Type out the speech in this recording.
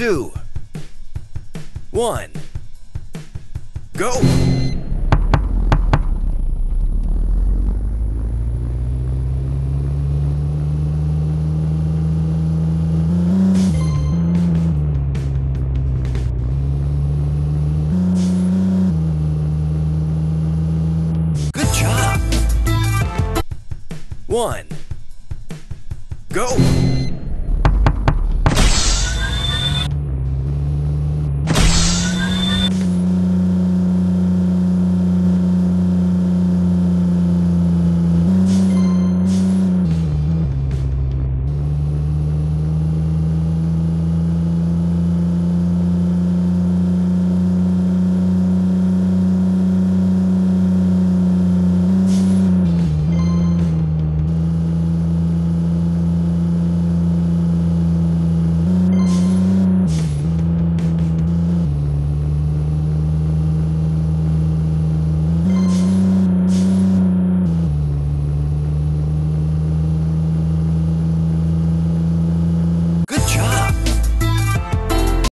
two, one, go! Good job! One, go!